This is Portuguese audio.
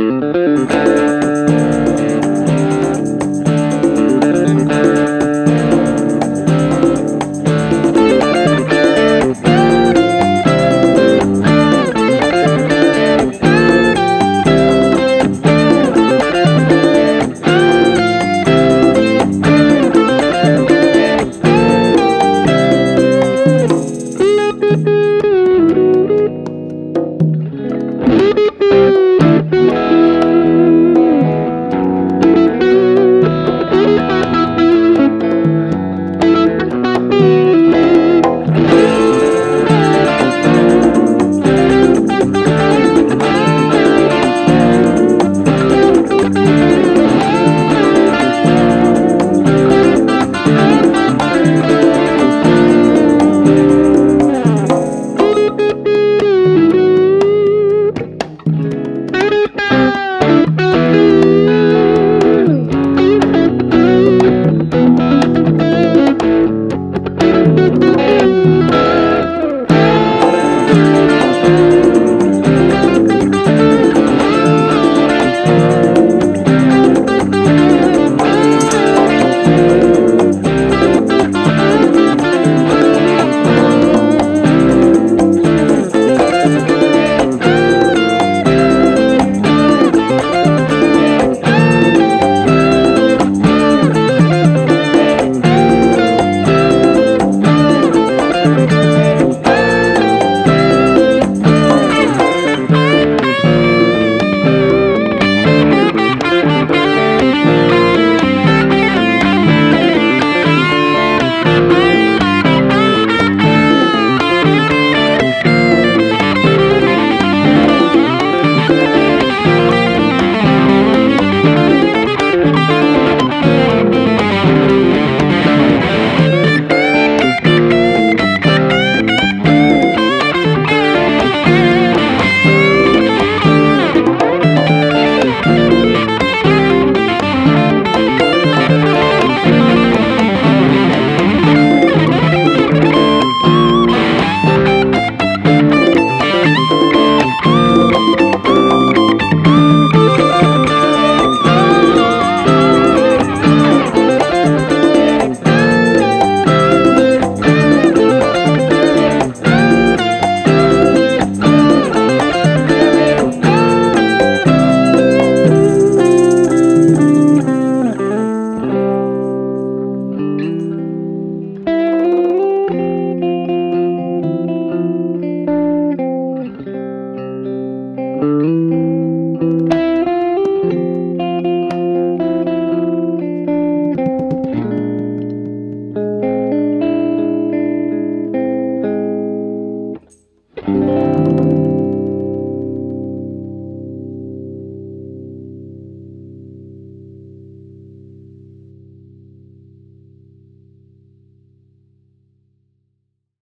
Música